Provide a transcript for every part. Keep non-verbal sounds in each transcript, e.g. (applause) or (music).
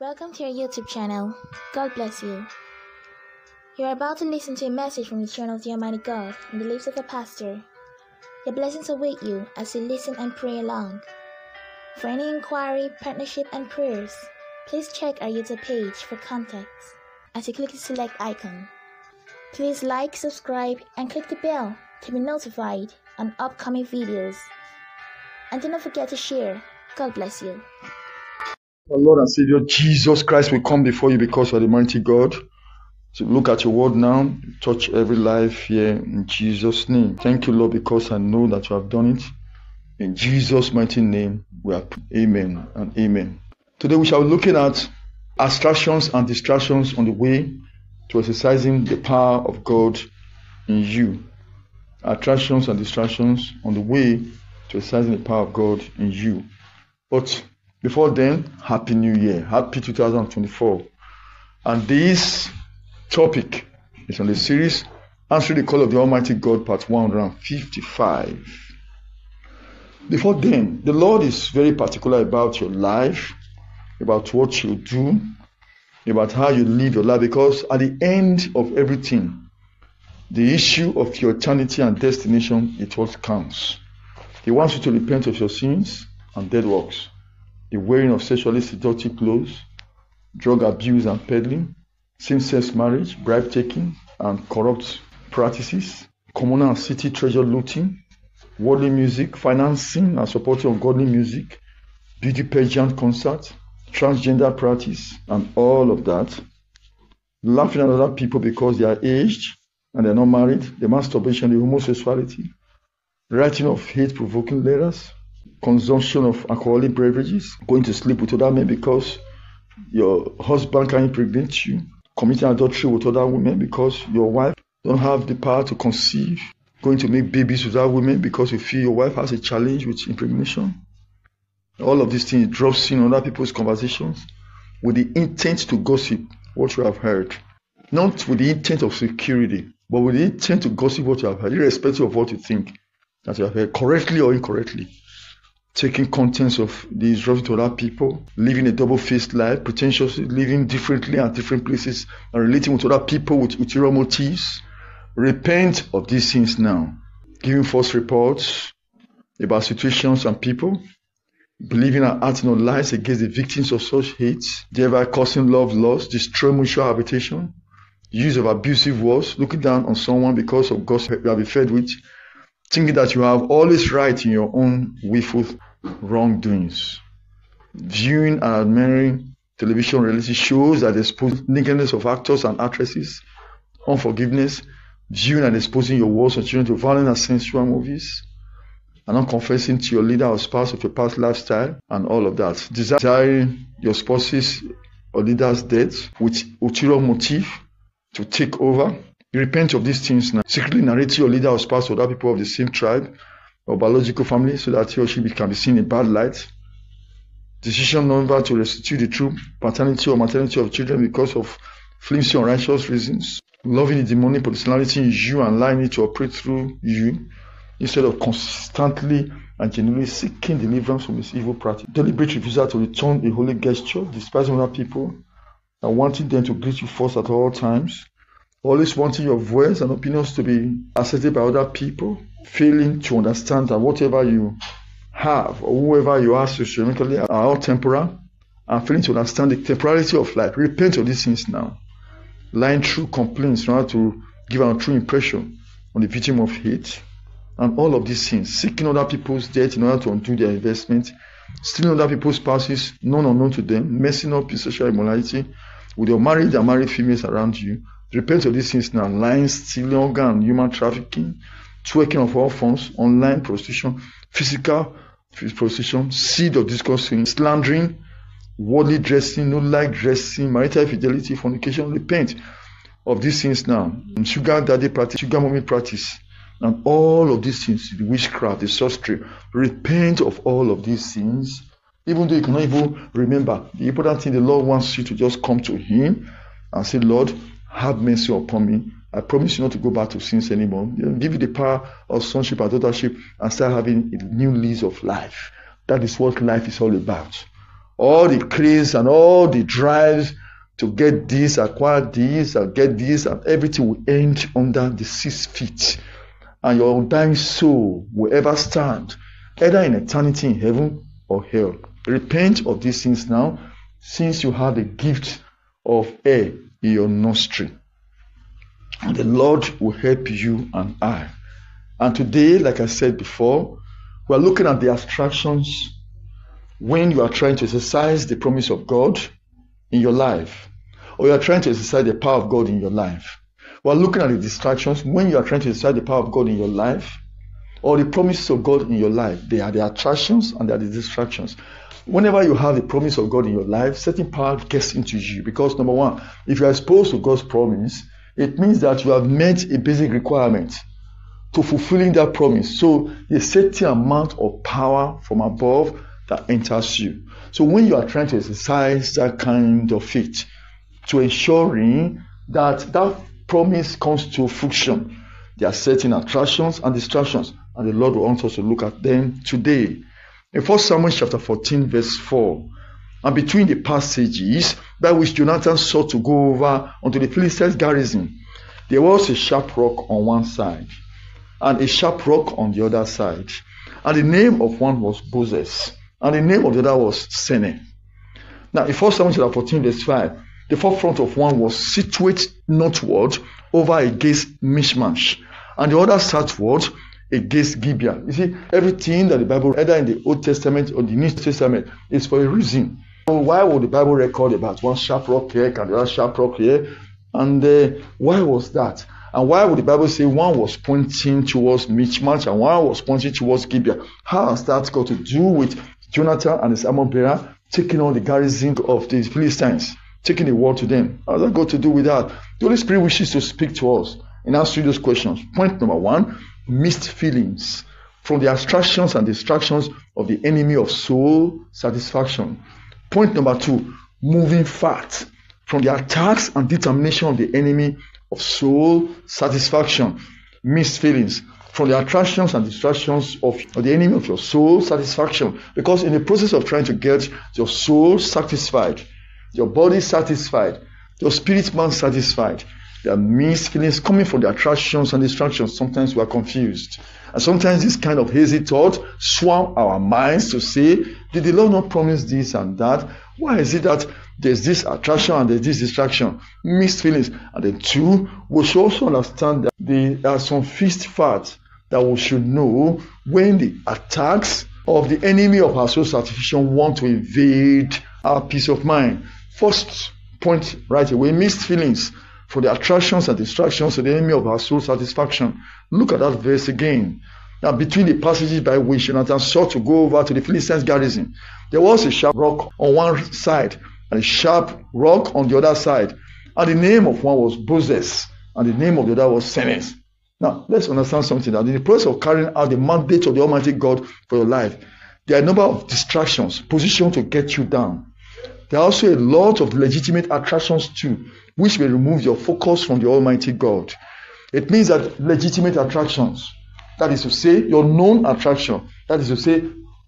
Welcome to our YouTube channel. God bless you. You are about to listen to a message from the throne of the Almighty God in the lips of a pastor. Your blessings await you as you listen and pray along. For any inquiry, partnership, and prayers, please check our YouTube page for contacts as you click the select icon. Please like, subscribe, and click the bell to be notified on upcoming videos. And do not forget to share. God bless you. Our Lord and Savior Jesus Christ, we come before you because you are the mighty God. So look at your word now, touch every life here in Jesus' name. Thank you, Lord, because I know that you have done it. In Jesus' mighty name, we are. Amen and amen. Today we shall be looking at abstractions and distractions on the way to exercising the power of God in you. Attractions and distractions on the way to exercising the power of God in you. But before then, Happy New Year. Happy 2024. And this topic is on the series Answer the Call of the Almighty God, part 155. Before then, the Lord is very particular about your life, about what you do, about how you live your life, because at the end of everything, the issue of your eternity and destination is what counts. He wants you to repent of your sins and dead works, the wearing of sexually seductive clothes, drug abuse and peddling, same-sex marriage, bribe taking, and corrupt practices, communal and city treasure looting, worldly music, financing and supporting of godly music, beauty pageant concerts, transgender practice, and all of that. Laughing at other people because they are aged and they're not married, the masturbation, the homosexuality, writing of hate-provoking letters, consumption of alcoholic beverages, going to sleep with other men because your husband can impregnate you, committing adultery with other women because your wife don't have the power to conceive, going to make babies with other women because you feel your wife has a challenge with impregnation. All of these things drops in other people's conversations with the intent to gossip what you have heard. Not with the intent of security, but with the intent to gossip what you have heard, irrespective of what you think that you have heard, correctly or incorrectly. Taking contents of the instruction to other people, living a double-faced life, pretentiously living differently at different places, and relating with other people with ulterior motives. Repent of these things now. Giving false reports about situations and people, believing and acting on lies against the victims of such hate, thereby causing love loss, destroy mutual habitation, use of abusive words, looking down on someone because of gossip you have been fed with, thinking that you have always right in your own willful wrongdoings, viewing and admiring television reality shows that expose nakedness of actors and actresses, unforgiveness, viewing and exposing your words and children to violent and sensual movies, and not confessing to your leader or spouse of your past lifestyle and all of that. Desiring your spouse's or leader's death with ulterior motive to take over. You repent of these things now. Secretly narrate your leader or spouse or other people of the same tribe or biological family so that he or she can be seen in bad light. Decision number to restitute the true paternity or maternity of children because of flimsy or righteous reasons. Loving the demonic personality in you and allowing it to operate through you instead of constantly and genuinely seeking deliverance from this evil practice. Deliberate refusal to return a holy gesture, despising other people, and wanting them to greet you first at all times. Always wanting your voice and opinions to be accepted by other people, failing to understand that whatever you have or whoever you are socioeconomically are all temporal, and failing to understand the temporality of life. Repent of these things now. Lying through complaints in order to give a true impression on the victim of hate, and all of these things, seeking other people's debt in order to undo their investment, stealing other people's spouses, known or unknown to them, messing up in sexual immorality with your married and married females around you. Repent of these sins now. Lying, stealing, organ, human trafficking, twerking of all forms, online prostitution, physical prostitution, seed of discussing, slandering, worldly dressing, no like dressing, marital fidelity, fornication. Repent of these things now. Sugar daddy practice, sugar mommy practice and all of these things, the witchcraft, the sorcery, repent of all of these things. Even though you cannot even remember, the important thing the Lord wants you to just come to Him and say, Lord, have mercy upon me. I promise you not to go back to sins anymore. Give you the power of sonship and daughtership and start having a new lease of life. That is what life is all about. all the craze and all the drives to get this, acquire this, and get this, and everything will end under the six feet. And your dying soul will ever stand, either in eternity in heaven or hell. Repent of these things now, since you have the gift of air in your nostril. And the Lord will help you and I. And today, like I said before, we're looking at the abstractions when you are trying to exercise the promise of God in your life, or you are trying to exercise the power of God in your life. We're looking at the distractions when you are trying to exercise the power of God in your life, or the promises of God in your life. They are the attractions and they are the distractions. Whenever you have the promise of God in your life, certain power gets into you because number one, if you are exposed to God's promise, it means that you have met a basic requirement to fulfilling that promise. So a certain amount of power from above that enters you. So when you are trying to exercise that kind of faith to ensuring that that promise comes to fruition, there are certain attractions and distractions, and the Lord wants us to look at them today. In 1 Samuel chapter 14, verse 4, and between the passages by which Jonathan sought to go over unto the Philistines' garrison, there was a sharp rock on one side and a sharp rock on the other side. And the name of one was Bozez, and the name of the other was Sene. Now, in 1 Samuel chapter 14, verse 5, the forefront of one was situated northward over against Mishmash, and the other southward against Gibeah. You see, everything that the Bible, either in the Old Testament or the New Testament, is for a reason. So why would the Bible record about one sharp rock here and the other sharp rock here? And uh, why was that? And why would the Bible say one was pointing towards Michmash and one was pointing towards Gibeah? How has that got to do with Jonathan and his armor bearer taking on the garrison of the Philistines, taking the war to them? How has that got to do with that? The Holy Spirit wishes to speak to us in answering those questions. Point number one missed feelings from the abstractions and distractions of the enemy of soul satisfaction. Point number two moving fast from the attacks and determination of the enemy of soul satisfaction, missed feelings from the attractions and distractions of, of, the enemy of your soul satisfaction. Because in the process of trying to get your soul satisfied, your body satisfied, your spirit man satisfied, there are missed feelings coming from the attractions and distractions. Sometimes we are confused. And sometimes this kind of hazy thought swarm our minds to say, did the Lord not promise this and that? Why is it that there's this attraction and there's this distraction? Mixed feelings. And then two, we should also understand that there are some fixed facts that we should know when the attacks of the enemy of our soul satisfaction want to invade our peace of mind. First point right away, mixed feelings for the attractions and distractions of the enemy of our soul satisfaction. Look at that verse again. Now, between the passages by which Jonathan sought to go over to the Philistines' garrison, there was a sharp rock on one side and a sharp rock on the other side. And the name of one was Bozez, and the name of the other was Senes. Now, let's understand something that in the process of carrying out the mandate of the Almighty God for your life, there are a number of distractions positioned to get you down. There are also a lot of legitimate attractions too, which will remove your focus from the Almighty God. It means that legitimate attractions, that is to say, your known attraction, that is to say,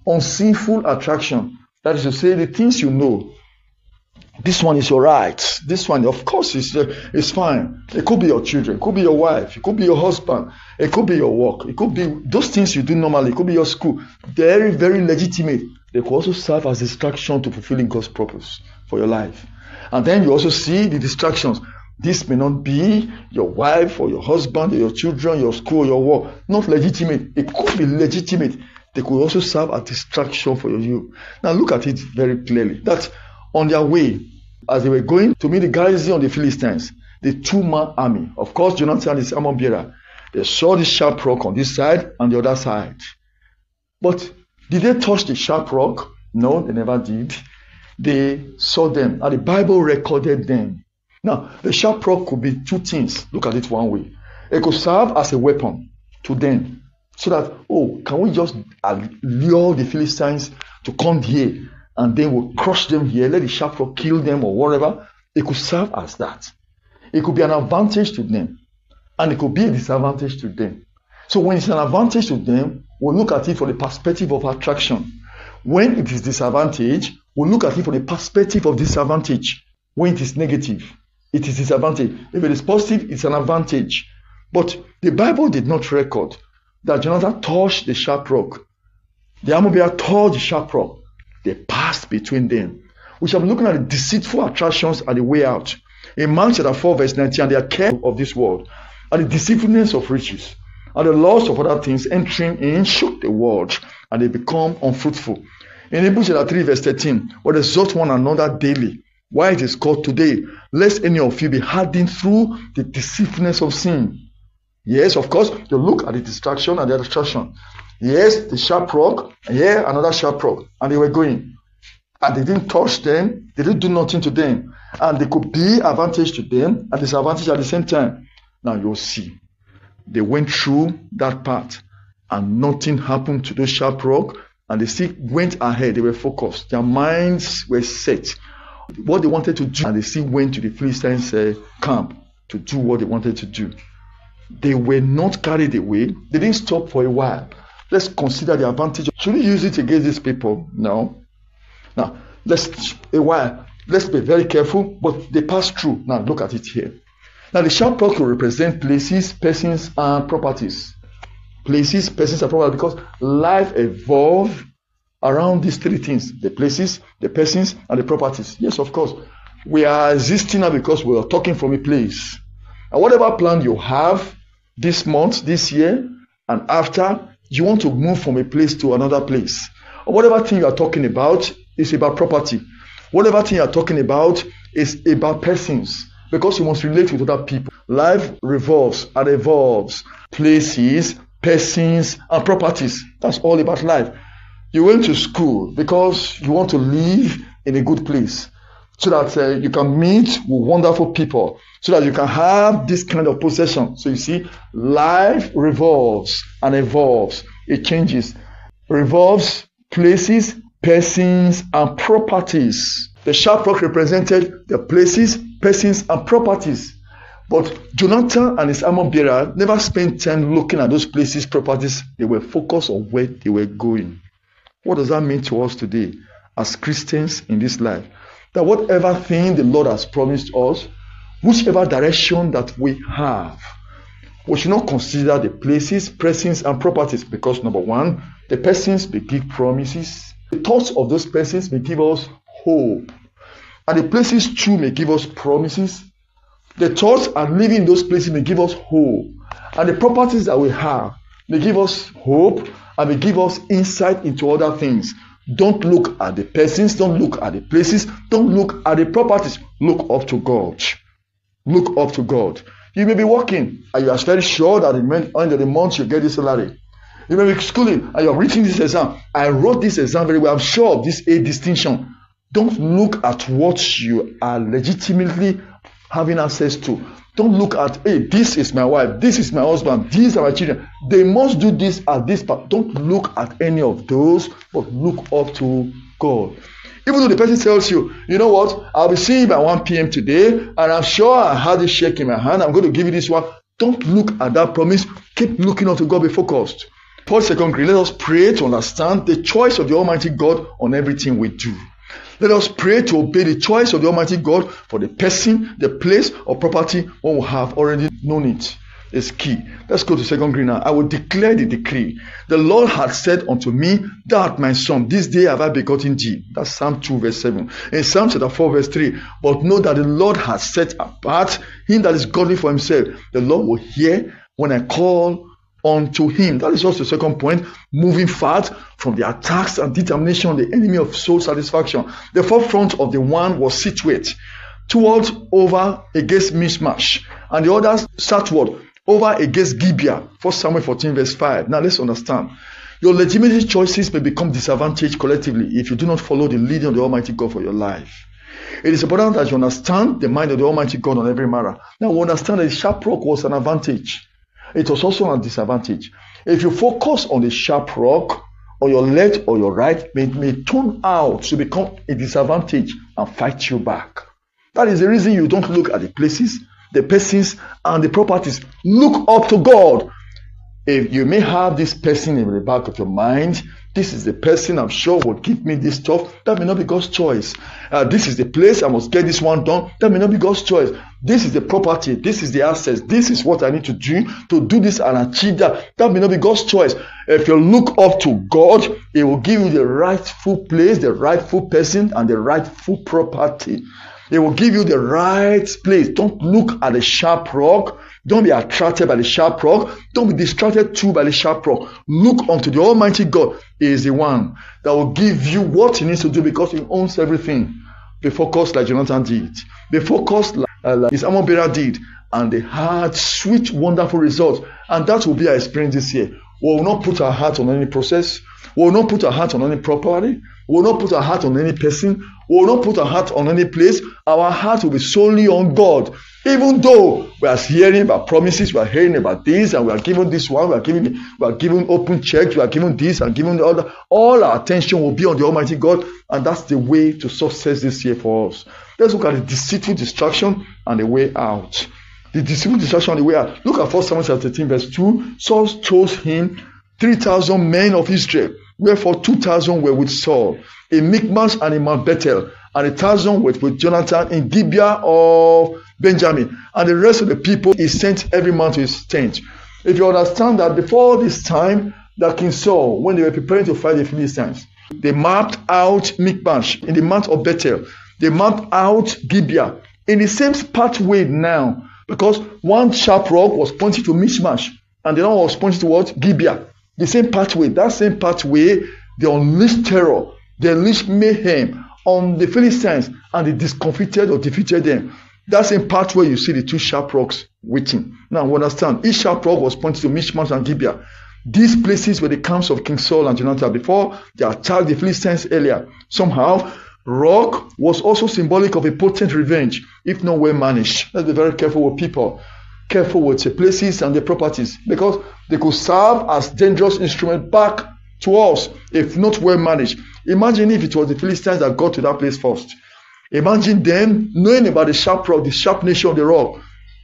unsinful attraction, that is to say, the things you know. This one is your right. This one, of course, is uh, is fine. It could be your children, it could be your wife, it could be your husband, it could be your work, it could be those things you do normally, it could be your school. Very, very legitimate. They could also serve as distraction to fulfilling God's purpose for your life. And then you also see the distractions. This may not be your wife or your husband or your children, your school, your work. Not legitimate. It could be legitimate. They could also serve as distraction for you. Now look at it very clearly. That on their way, as they were going to meet the garrison of the Philistines, the two-man army, of course, Jonathan is armor bearer, they saw the sharp rock on this side and the other side. But did they touch the sharp rock? No, they never did. They saw them, and the Bible recorded them. Now, the sharp rock could be two things. Look at it one way. It could serve as a weapon to them, so that, oh, can we just lure the Philistines to come here and then we'll crush them here, let the sharp rock kill them or whatever? It could serve as that. It could be an advantage to them, and it could be a disadvantage to them. So, when it's an advantage to them, we'll look at it from the perspective of attraction. When it is disadvantage, we look at it from the perspective of disadvantage. When it is negative, it is disadvantage. If it is positive, it's an advantage. But the Bible did not record that Jonathan touched the sharp rock. The bearer touched the sharp rock. They passed between them. We shall be looking at the deceitful attractions and the way out. In Mark chapter 4, verse 19, and they are care of this world, and the deceitfulness of riches, and the loss of other things entering in shook the world, and they become unfruitful. In Hebrews chapter 3, verse 13, but exhort one another daily, why it is called today, lest any of you be hardened through the deceitfulness of sin. Yes, of course, you look at the distraction and the distraction. Yes, the sharp rock, here another sharp rock, and they were going. And they didn't touch them, they didn't do nothing to them. And they could be advantage to them and disadvantage at the same time. Now you'll see. They went through that part and nothing happened to those sharp rock. And they still went ahead. They were focused. Their minds were set. What they wanted to do, and they still went to the Philistines' uh, camp to do what they wanted to do. They were not carried away. They didn't stop for a while. Let's consider the advantage. Should we use it against these people? No. Now, let's a while. Let's be very careful, but they passed through. Now, look at it here. Now, the sharp will represent places, persons, and properties. Places, persons, and properties, because life evolves around these three things the places, the persons, and the properties. Yes, of course. We are existing now because we are talking from a place. And whatever plan you have this month, this year, and after, you want to move from a place to another place. Or whatever thing you are talking about is about property. Whatever thing you are talking about is about persons because you must relate with other people. Life revolves and evolves. Places, persons, and properties. That's all about life. You went to school because you want to live in a good place so that uh, you can meet with wonderful people, so that you can have this kind of possession. So you see, life revolves and evolves, it changes, revolves places, persons, and properties. The sharp rock represented the places, persons, and properties. But Jonathan and his armor bearer never spent time looking at those places, properties. They were focused on where they were going. What does that mean to us today as Christians in this life? That whatever thing the Lord has promised us, whichever direction that we have, we should not consider the places, persons, and properties because number one, the persons may give promises, the thoughts of those persons may give us hope, and the places too may give us promises. The thoughts and living in those places may give us hope, and the properties that we have may give us hope and may give us insight into other things. Don't look at the persons, don't look at the places, don't look at the properties. Look up to God. Look up to God. You may be working and you are very sure that end of the month you get this salary. You may be schooling and you're writing this exam. I wrote this exam very well. I'm sure of this A distinction. Don't look at what you are legitimately having access to. Don't look at, hey, this is my wife, this is my husband, these are my children. They must do this at this part. Don't look at any of those, but look up to God. Even though the person tells you, you know what, I'll be seeing you by 1 p.m. today, and I'm sure I had this shake in my hand, I'm going to give you this one. Don't look at that promise. Keep looking unto God, be focused. Paul second let us pray to understand the choice of the Almighty God on everything we do. Let us pray to obey the choice of the Almighty God for the person, the place, or property when we have already known it. Is key. Let's go to second green now. I will declare the decree. The Lord had said unto me, That my son, this day have I begotten thee. That's Psalm 2, verse 7. In Psalm chapter 4, verse 3. But know that the Lord has set apart him that is godly for himself. The Lord will hear when I call unto him. That is also the second point. Moving fast from the attacks and determination the enemy of soul satisfaction. The forefront of the one was situate towards over against Michmash, and the others southward over against Gibeah. 1 Samuel 14, verse 5. Now let's understand. Your legitimate choices may become disadvantaged collectively if you do not follow the leading of the Almighty God for your life. It is important that you understand the mind of the Almighty God on every matter. Now, we understand that the sharp rock was an advantage. It was also a disadvantage. If you focus on the sharp rock, or your left or your right, may, may turn out to become a disadvantage and fight you back. That is the reason you don't look at the places, the persons, and the properties. Look up to God. if you may have this person in the back of your mind, this is the person I'm sure will give me this stuff. That may not be God's choice. Uh, this is the place I must get this one done. That may not be God's choice. This is the property. This is the assets. This is what I need to do to do this and achieve that. That may not be God's choice. If you look up to God, He will give you the rightful place, the rightful person, and the rightful property. He will give you the right place. Don't look at the sharp rock. Don't be attracted by the sharp rock. Don't be distracted too by the sharp rock. Look unto the Almighty God. He is the one that will give you what He needs to do because He owns everything. Be focused like Jonathan did. Be focused like, uh, like his armor bearer did. And they had sweet, wonderful results. And that will be our experience this year. We will not put our heart on any process. We will not put our heart on any property. We will not put our heart on any person. We will not put our heart on any place. Our heart will be solely on God. Even though we are hearing about promises, we are hearing about this, and we are given this one, we are given, we are given open checks, we are given this and given the other. All our attention will be on the Almighty God, and that's the way to success this year for us. Let's look at the deceitful distraction and the way out. The distraction and the way out. Look at 1 Samuel chapter 13, verse 2. Saul chose him 3,000 men of Israel, wherefore 2,000 were with Saul, in Michmash and in Mount Bethel, and a thousand were with Jonathan in Gibeah of Benjamin, and the rest of the people he sent every man to his tent. If you understand that before this time, that King Saul, when they were preparing to fight the Philistines, they mapped out Michmash in the Mount of Bethel. They mapped out Gibeah in the same pathway now, because one sharp rock was pointing to Michmash, and the other was pointing towards Gibeah. The same pathway, that same pathway, they unleashed terror, they unleashed mayhem on the Philistines, and they discomfited or defeated them. That same pathway you see the two sharp rocks waiting. Now we understand each sharp rock was pointing to Michmash and Gibeah. These places were the camps of King Saul and Jonathan before they attacked the Philistines earlier. Somehow, rock was also symbolic of a potent revenge, if not well managed. Let's be very careful with people, careful with the places and the properties, because they could serve as dangerous instrument back to us if not well managed. Imagine if it was the Philistines that got to that place first. Imagine them knowing about the sharp rock, the sharp nature of the rock.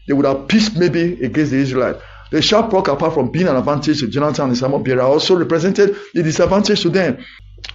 They would have peaced maybe against the Israelites. The sharp rock, apart from being an advantage to Jonathan and Samuel also represented a disadvantage to them.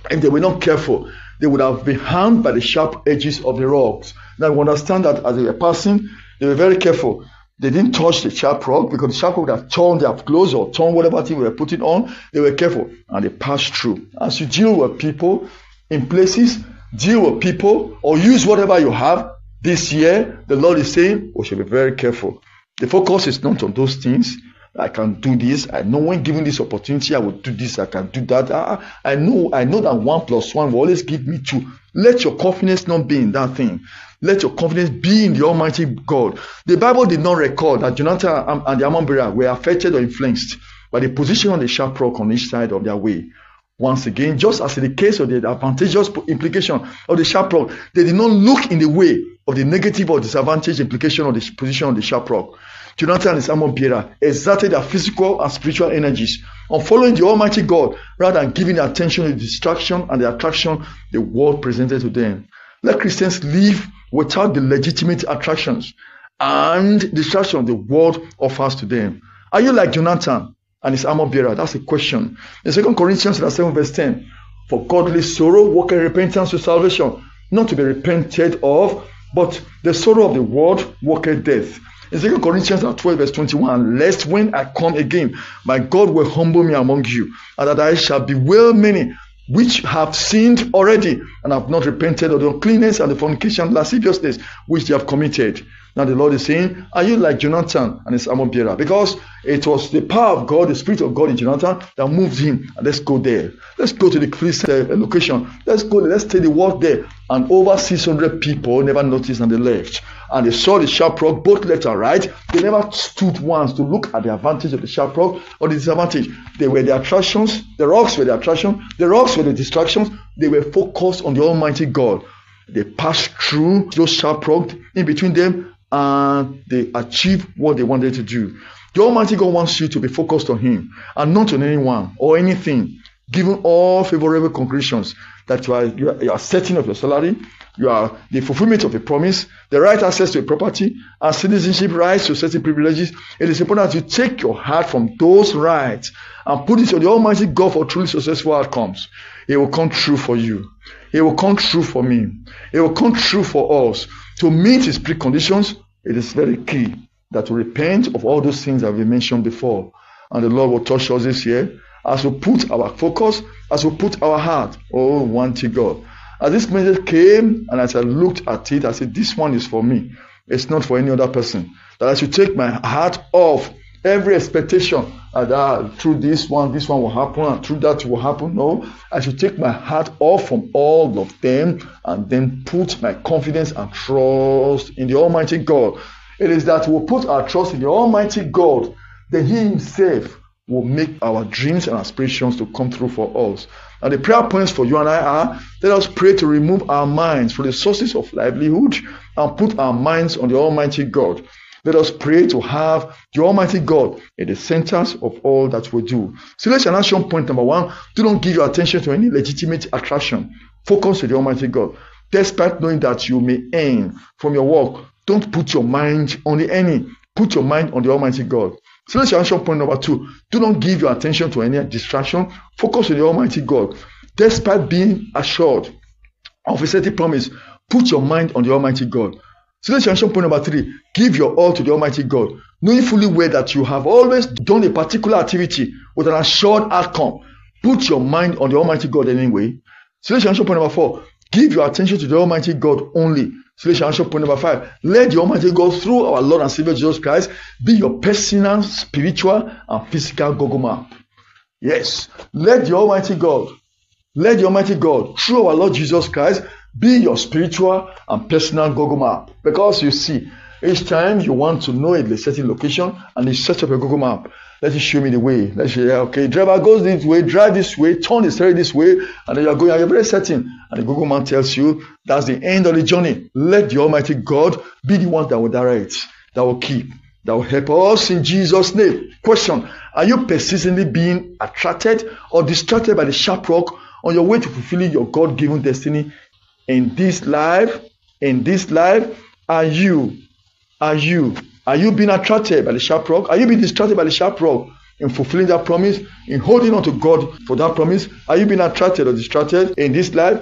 If they were not careful, they would have been harmed by the sharp edges of the rocks. Now we understand that as they were passing, they were very careful. They didn't touch the sharp rock because the sharp rock would have torn their clothes or torn whatever thing we were putting on. They were careful and they passed through. As you deal with people in places, deal with people or use whatever you have this year, the Lord is saying we should be very careful. The focus is not on those things. I can do this. I know when given this opportunity, I will do this. I can do that. I, I know. I know that one plus one will always give me two. Let your confidence not be in that thing. Let your confidence be in the Almighty God. The Bible did not record that Jonathan and the Ammon were affected or influenced by the position on the sharp rock on each side of their way. Once again, just as in the case of the advantageous implication of the sharp rock, they did not look in the way of the negative or disadvantage implication of the position of the sharp rock. Jonathan and his Ammon exerted their physical and spiritual energies on following the Almighty God rather than giving attention to the distraction and the attraction the world presented to them. Let Christians live without the legitimate attractions and distraction the world offers to them. Are you like Jonathan and his armor bearer? That's a question. In 2 Corinthians 7 verse 10, for godly sorrow worketh repentance to salvation, not to be repented of, but the sorrow of the world worketh death. In 2 Corinthians 12, verse 21, lest when I come again, my God will humble me among you, and that I shall bewail many which have sinned already and have not repented of the uncleanness and the fornication lasciviousness which they have committed. Now the Lord is saying, Are you like Jonathan and his armor bearer? Because it was the power of God, the Spirit of God in Jonathan that moved him. And let's go there. Let's go to the Philistine uh, location. Let's go. Let's take the walk there. And over 600 people never noticed and they left. And they saw the sharp rock both left and right. They never stood once to look at the advantage of the sharp rock or the disadvantage. They were the attractions. The rocks were the attraction. The rocks were the distractions. They were focused on the Almighty God. They passed through those sharp rocks in between them and they achieve what they wanted to do. The Almighty God wants you to be focused on Him and not on anyone or anything. given all favorable conclusions that you are, you are, you are setting of your salary, you are the fulfillment of a promise, the right access to a property, and citizenship rights to certain privileges. It is important that you take your heart from those rights and put it on the Almighty God for truly successful outcomes. It will come true for you. It will come true for me. It will come true for us. To meet His preconditions, it is very key that we repent of all those things that we mentioned before. And the Lord will touch us this year as we put our focus, as we put our heart, oh, to God. As this message came and as I looked at it, I said, This one is for me. It's not for any other person. That I should take my heart off every expectation that uh, through this one, this one will happen, and through that will happen. No, I should take my heart off from all of them and then put my confidence and trust in the Almighty God. It is that we'll put our trust in the Almighty God, then He Himself will make our dreams and aspirations to come true for us. And the prayer points for you and I are let us pray to remove our minds from the sources of livelihood and put our minds on the Almighty God. Let us pray to have the Almighty God at the centers of all that we do. Selection action point number one do not give your attention to any legitimate attraction. Focus on the Almighty God. Despite knowing that you may earn from your work, don't put your mind on the earning. Put your mind on the Almighty God. Selection action point number two do not give your attention to any distraction. Focus on the Almighty God. Despite being assured of a certain promise, put your mind on the Almighty God. Selection action point number three give your all to the Almighty God, knowing fully well that you have always done a particular activity with an assured outcome. Put your mind on the Almighty God anyway. Selection action point number four give your attention to the Almighty God only. Action point number five. Let the Almighty God, through our Lord and Savior Jesus Christ, be your personal, spiritual, and physical Google map. Yes. Let the Almighty God, let the Almighty God, through our Lord Jesus Christ, be your spiritual and personal Google map. Because you see, each time you want to know a certain location and you set up a Google map, let it show me the way. Let's say, okay, driver goes this way, drive this way, turn the steering this way, and you're going, you're very certain. And the Google map tells you that's the end of the journey. Let the Almighty God be the one that will direct, that will keep, that will help us in Jesus' name. Question Are you persistently being attracted or distracted by the sharp rock on your way to fulfilling your God given destiny in this life? In this life, are you are you? Are you being attracted by the sharp rock? Are you being distracted by the sharp rock in fulfilling that promise, in holding on to God for that promise? Are you being attracted or distracted in this life?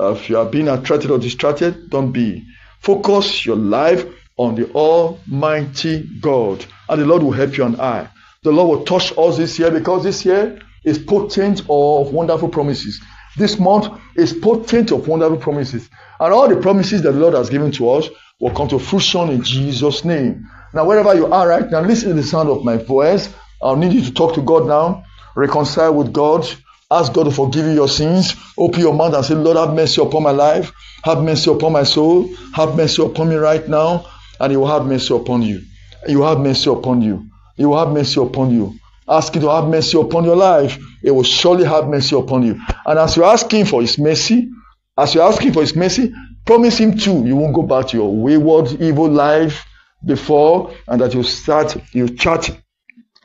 Uh, if you are being attracted or distracted, don't be. Focus your life on the Almighty God, and the Lord will help you and I. The Lord will touch us this year because this year is potent of wonderful promises. This month is potent of wonderful promises. And all the promises that the Lord has given to us will come to fruition in Jesus' name. Now, wherever you are right now, listen to the sound of my voice. I'll need you to talk to God now, reconcile with God, ask God to forgive you your sins, open your mouth and say, Lord, have mercy upon my life, have mercy upon my soul, have mercy upon me right now, and He will have mercy upon you. He will have mercy upon you. He will have mercy upon you. Ask Him to have mercy upon your life. He will surely have mercy upon you. And as you're asking for His mercy, as you're asking for His mercy, promise Him too. You won't go back to your wayward, evil life before, and that you start, you chart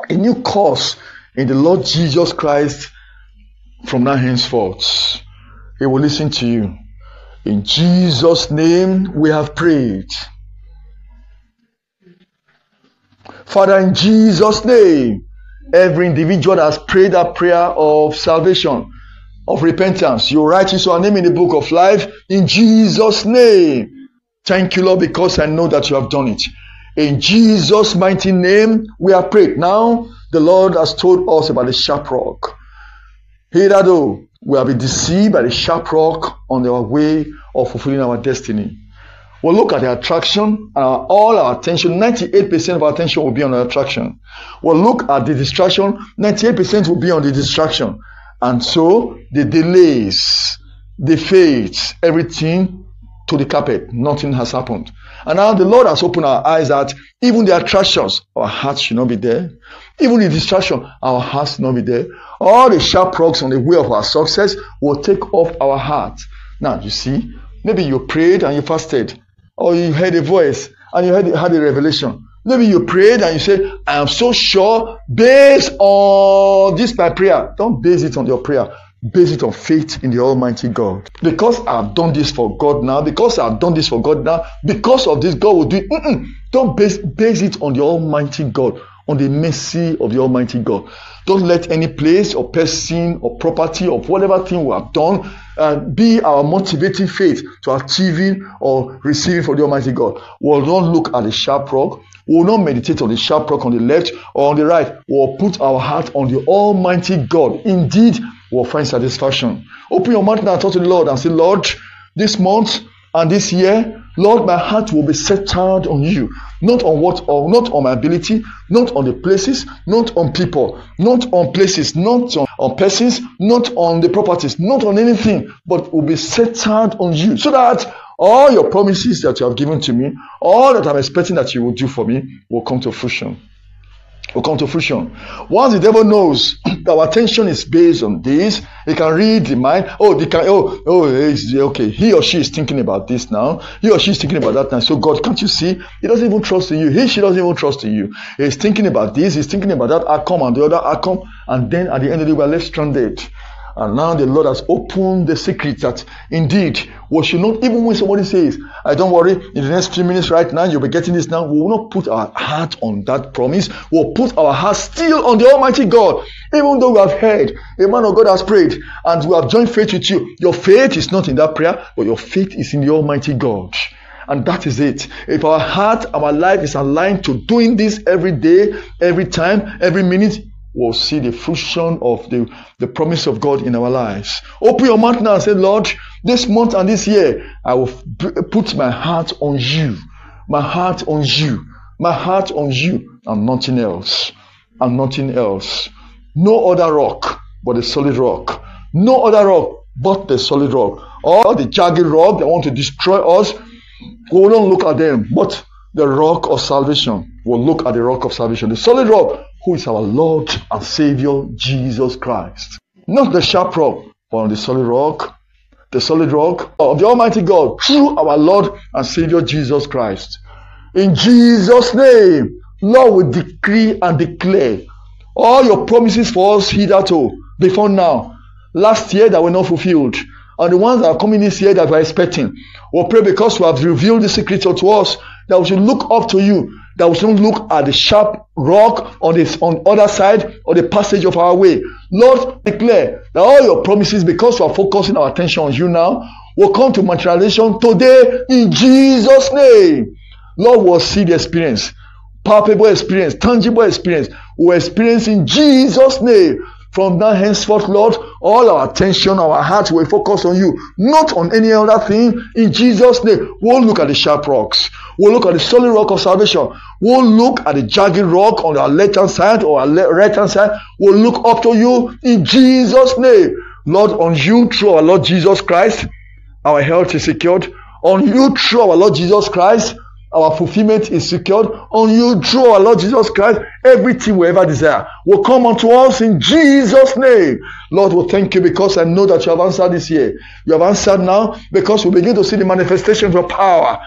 a new course in the Lord Jesus Christ from now henceforth. He will listen to you. In Jesus' name we have prayed. Father, in Jesus' name, every individual that has prayed that prayer of salvation, of repentance, you write his or name in the book of life in Jesus' name. Thank you, Lord, because I know that you have done it. In Jesus' mighty name, we are prayed. Now, the Lord has told us about the sharp rock. Hitherto, we have been deceived by the sharp rock on our way of fulfilling our destiny. We'll look at the attraction our, all our attention, 98% of our attention will be on the attraction. We'll look at the distraction, 98% will be on the distraction. And so the delays, the fates, everything to the carpet, nothing has happened. And now the Lord has opened our eyes that even the attractions, our hearts should not be there. Even the distraction, our hearts should not be there. All the sharp rocks on the way of our success will take off our heart. Now, you see, maybe you prayed and you fasted, or you heard a voice and you had, had a revelation. Maybe you prayed and you say, I am so sure based on this my prayer. Don't base it on your prayer. Base it on faith in the Almighty God. Because I've done this for God now, because I've done this for God now, because of this, God will do it. Mm-mm. Don't base, base it on the Almighty God, on the mercy of the Almighty God. Don't let any place or person or property or whatever thing we have done uh, be our motivating faith to achieving or receiving from the Almighty God. We'll not look at the sharp rock. We will not meditate on the sharp rock on the left or on the right. We will put our heart on the Almighty God. Indeed, we will find satisfaction. Open your mouth and talk to the Lord and say, Lord, this month and this year, Lord, my heart will be centered on you, not on what or not on my ability, not on the places, not on people, not on places, not on, on persons, not on the properties, not on anything, but will be centered on you, so that all your promises that you have given to me, all that I'm expecting that you will do for me, will come to fruition will come to fruition. Once the devil knows that (clears throat) our attention is based on this, he can read the mind. Oh, they can. Oh, oh, okay. He or she is thinking about this now. He or she is thinking about that now. So God, can't you see? He doesn't even trust in you. He, she doesn't even trust in you. He's thinking about this. He's thinking about that outcome and the other outcome, and then at the end of the day, we're left stranded. And now the Lord has opened the secret that indeed we should not, even when somebody says, I don't worry, in the next few minutes right now, you'll be getting this now. We will not put our heart on that promise. We'll put our heart still on the Almighty God. Even though we have heard, a man of God has prayed, and we have joined faith with you. Your faith is not in that prayer, but your faith is in the Almighty God. And that is it. If our heart, our life is aligned to doing this every day, every time, every minute, will see the fruition of the, the promise of God in our lives. Open your mouth now and say, Lord, this month and this year, I will put my heart on you. My heart on you. My heart on you and nothing else. And nothing else. No other rock but the solid rock. No other rock but the solid rock. All the jagged rock that want to destroy us, we will not look at them, but the rock of salvation. We'll look at the rock of salvation. The solid rock who is our Lord and Savior Jesus Christ. Not the sharp rock, but on the solid rock, the solid rock of the Almighty God through our Lord and Savior Jesus Christ. In Jesus' name, Lord, we decree and declare all your promises for us hitherto oh, before now, last year that were not fulfilled, and the ones that are coming this year that we're expecting. We'll pray because you have revealed the secret to us that we should look up to you that we shouldn't look at the sharp rock on this on other side of the passage of our way. Lord, declare that all your promises, because we are focusing our attention on you now, will come to materialization today in Jesus' name. Lord, will see the experience, palpable experience, tangible experience. We'll experience in Jesus' name. From now henceforth, Lord, all our attention, our hearts will focus on you, not on any other thing. In Jesus' name, we'll look at the sharp rocks. We'll look at the solid rock of salvation. We'll look at the jagged rock on our left hand side or our right hand side. We'll look up to you in Jesus' name. Lord, on you through our Lord Jesus Christ, our health is secured. On you through our Lord Jesus Christ, our fulfillment is secured on you through our Lord Jesus Christ. Everything we ever desire will come unto us in Jesus' name. Lord, we thank you because I know that you have answered this year. You have answered now because we begin to see the manifestation of your power.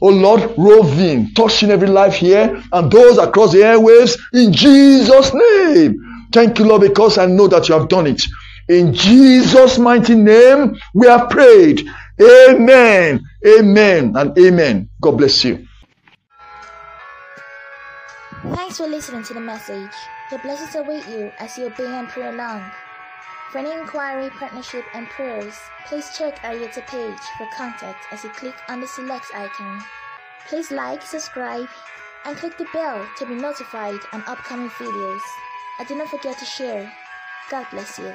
Oh Lord, roving, touching every life here and those across the airwaves in Jesus' name. Thank you, Lord, because I know that you have done it. In Jesus' mighty name, we have prayed. Amen. Amen and amen. God bless you. Thanks for listening to the message. The blessings await you as you obey and pray along. For any inquiry, partnership, and prayers, please check our YouTube page for contact as you click on the select icon. Please like, subscribe, and click the bell to be notified on upcoming videos. And do not forget to share. God bless you.